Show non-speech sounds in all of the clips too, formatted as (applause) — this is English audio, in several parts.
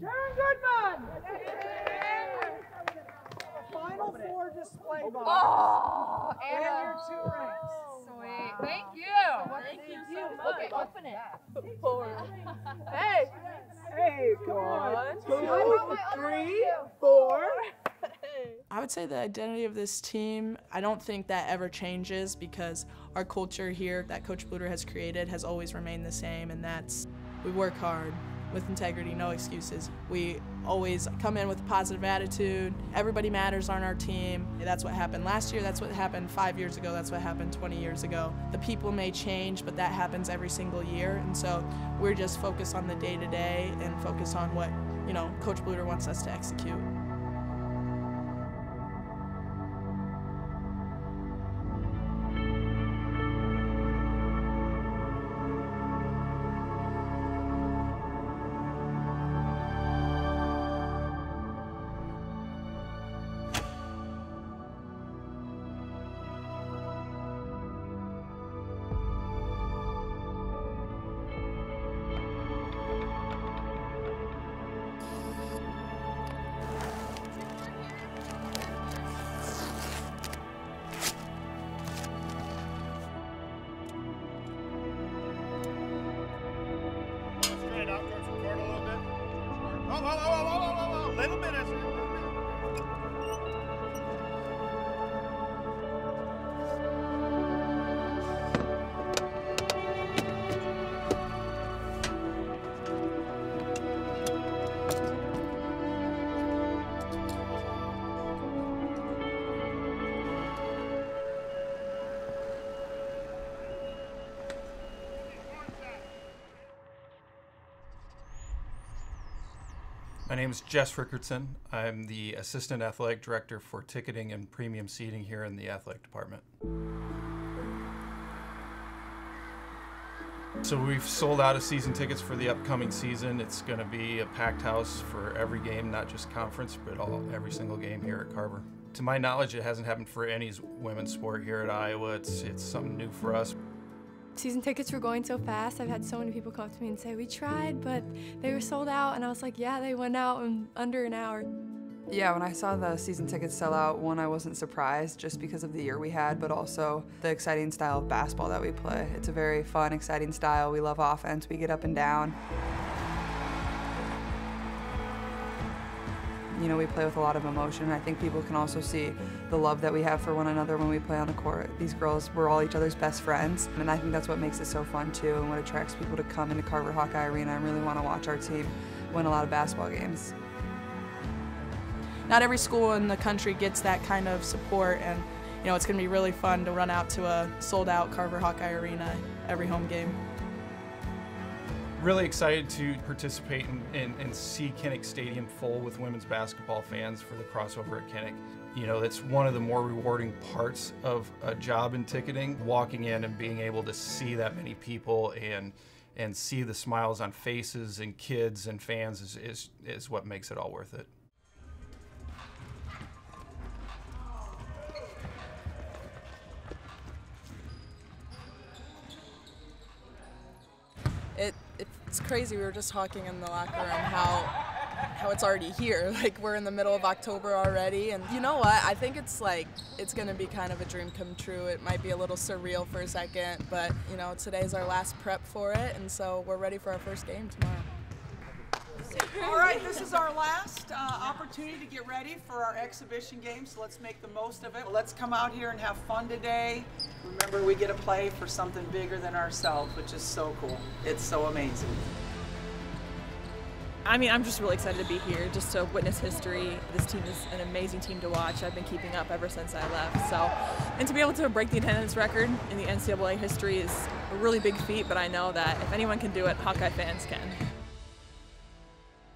Sharon Goodman! Final four display box. Oh, and Anna. your two rings. Sweet. Thank you. Thank you so much. Okay, open it. Four. Hey. Hey, come on. One, Two, three, four. (laughs) I would say the identity of this team, I don't think that ever changes because our culture here that Coach Bluder has created has always remained the same, and that's we work hard with integrity, no excuses. We always come in with a positive attitude. Everybody matters on our team. That's what happened last year, that's what happened five years ago, that's what happened 20 years ago. The people may change, but that happens every single year, and so we're just focused on the day to day and focus on what, you know, Coach Bluder wants us to execute. Whoa, whoa, whoa, name is Jess Rickertson. I'm the Assistant Athletic Director for Ticketing and Premium Seating here in the Athletic Department. So we've sold out of season tickets for the upcoming season. It's going to be a packed house for every game, not just conference, but all every single game here at Carver. To my knowledge, it hasn't happened for any women's sport here at Iowa. It's it's something new for us. Season tickets were going so fast. I've had so many people come up to me and say, We tried, but they were sold out. And I was like, Yeah, they went out in under an hour. Yeah, when I saw the season tickets sell out, one, I wasn't surprised just because of the year we had, but also the exciting style of basketball that we play. It's a very fun, exciting style. We love offense, we get up and down. You know, we play with a lot of emotion. I think people can also see the love that we have for one another when we play on the court. These girls, we're all each other's best friends, and I think that's what makes it so fun too, and what attracts people to come into Carver Hawkeye Arena and really want to watch our team win a lot of basketball games. not every school in the country gets that kind of support and you know it's going to be really fun to run out to a sold out Carver Hawkeye Arena every home game. Really excited to participate and, see Kinnick Stadium full with women's basketball fans for the crossover at Kinnick. You know, that's one of the more rewarding parts of a job in ticketing, walking in and being able to see that many people and and see the smiles on faces and kids and fans is, is, is what makes it all worth. It it's crazy. We were just talking in the locker room how how it's already here. (laughs) Like we're in the middle of October already, and you know what? I think it's like it's gonna be kind of a dream come true. It might be a little surreal for a second, but you know today's our last prep for it, and so we're ready for our first game tomorrow. All right, this is our last uh, opportunity to get ready for our exhibition game, so let's make the most of it. Let's come out here and have fun today. Remember, we get to play for something bigger than ourselves, which is so cool. It's so amazing. I mean, I'm just really excited to be here, just to witness history. This team is an amazing team to watch. I've been keeping up ever since I left. So, and to be able to break the attendance record in the NCAA history is a really big feat. But I know that if anyone can do it, Hawkeye fans can.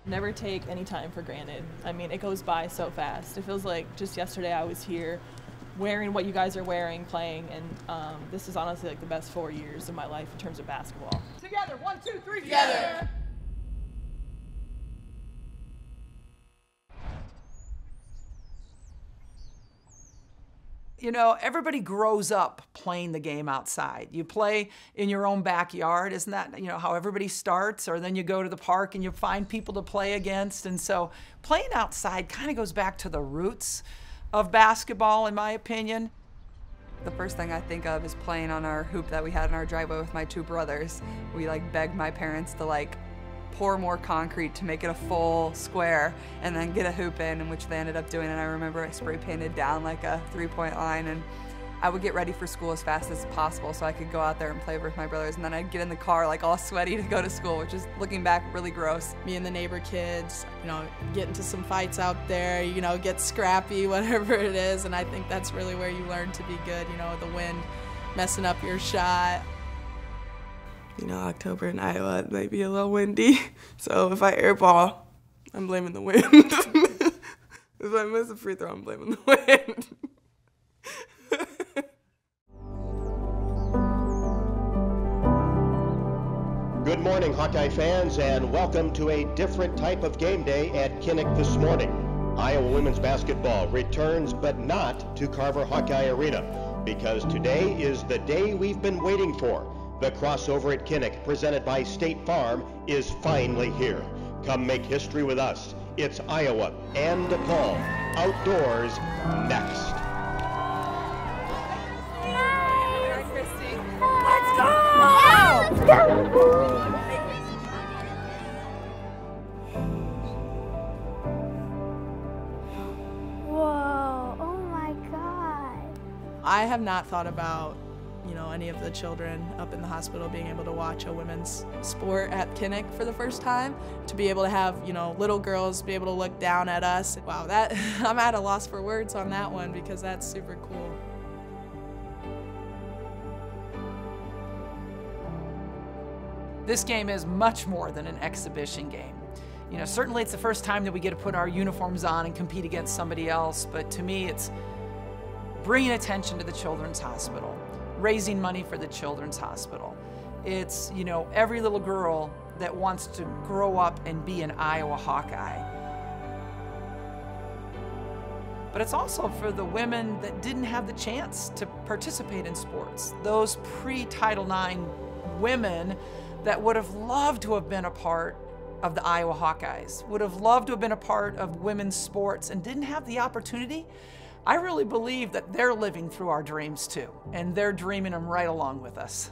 Never take any time for granted. I mean, it goes by so fast. It feels like just yesterday I was here wearing what you guys are wearing, playing, and um, this is honestly like the best four years of my life in terms of basketball. Together, one, two, three, Together. You know, everybody grows up playing the game outside. You play in your own backyard, isn't that, you know, how everybody starts? Or then you go to the park and you find people to play against. And so playing outside kind of goes back to the roots of basketball, in my opinion. The first thing I think of is playing on our hoop that we had in our driveway with my two brothers. We like begged my parents to like pour more concrete to make it a full square and then get a hoop in, which they ended up doing. And I remember I spray painted down like a three point line and I would get ready for school as fast as possible so I could go out there and play with my brothers. And then I'd get in the car like all sweaty to go to school, which is looking back really gross. Me and the neighbor kids, you know, get into some fights out there, you know, get scrappy, (laughs) whatever it is. And I think that's really where you learn to be good, you know, the wind messing up your shot. You know, October in Iowa it might be a little windy, (laughs) so if I airball, I'm blaming the wind. (laughs) if I miss a free throw, I'm blaming the wind. (laughs) Good morning, Hawkeye fans, and welcome to a different type of game day at Kinnick this morning. Iowa women's basketball returns, but not to Carver Hawkeye Arena, because today is the day we've been waiting for. The crossover at Kinnick, presented by State Farm, is finally here. Come make history with us. It's Iowa and DePaul. Outdoors next. Let's go! Let's go! Whoa, oh my god. I have not thought about, any of the children up in the hospital being able to watch a women's sport at Kinnick for the first time. To be able to have, you know, little girls be able to look down at us. Wow, that (laughs) I'm at a loss for words on that one because that's super cool. This game is much more than an exhibition game. You know, certainly it's the first time that we get to put our uniforms on and compete against somebody else, but to me it's bringing attention to the Children's Hospital, raising money for the Children's Hospital. It's, you know, every little girl that wants to grow up and be an Iowa Hawkeye. But it's also for the women that didn't have the chance to participate in sports. Those pre Title IX women that would have loved to have been a part of the Iowa Hawkeyes, would have loved to have been a part of women's sports and didn't have the opportunity. I really believe that they're living through our dreams too, and they're dreaming them right along with us.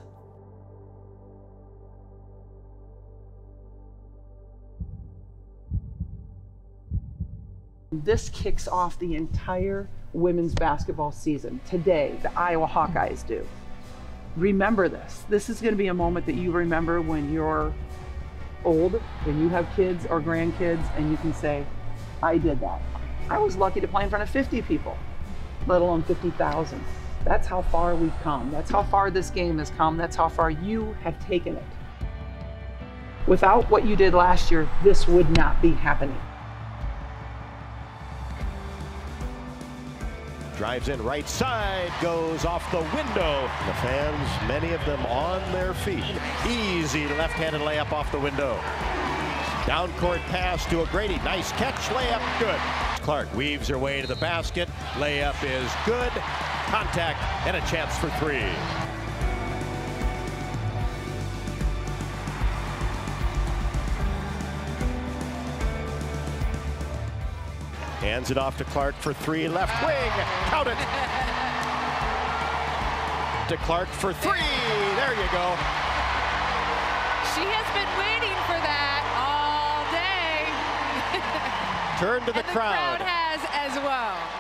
This kicks off the entire women's basketball season. Today, the Iowa Hawkeyes do. Remember this. This is going to be a moment that you remember when you're old, when you have kids or grandkids, and you can say, I did that. I was lucky to play in front of 50 people, let alone 50,000. That's how far we've come. That's how far this game has come. That's how far you have taken it. Without what you did last year, this would not be happening. Drives in right side, goes off the window. The fans, many of them on their feet. Easy left-handed layup off the window. Down court pass to O'Grady. Nice catch, layup, good. Clark weaves her way to the basket. Layup is good. Contact and a chance for three. Hands it off to Clark for three. Left wing. Count it. To Clark for three. There you go. She has been Turn to the, and the crowd. crowd has as well.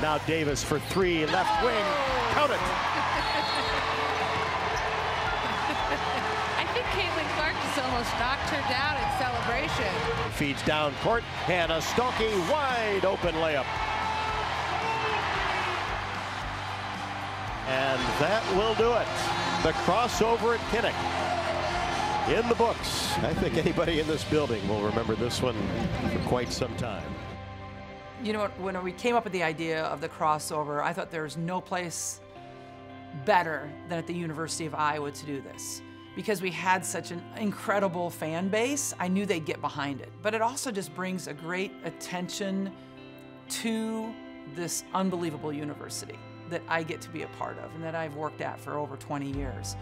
Now Davis for three, left wing. Count it. (laughs) I think Caitlin Clark just almost knocked her down in celebration. Feeds down court. Hannah Stuelke, wide open layup. And that will do it. The crossover at Kinnick. In the books. I think anybody in this building will remember this one for quite some time. You know, when we came up with the idea of the crossover, I thought there was no place better than at the University of Iowa to do this. Because we had such an incredible fan base, I knew they'd get behind it. But it also just brings a great attention to this unbelievable university that I get to be a part of and that I've worked at for over 20 years.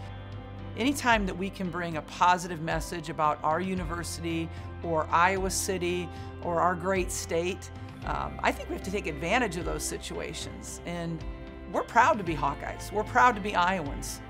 Anytime that we can bring a positive message about our university or Iowa City or our great state, um, I think we have to take advantage of those situations. And we're proud to be Hawkeyes. We're proud to be Iowans.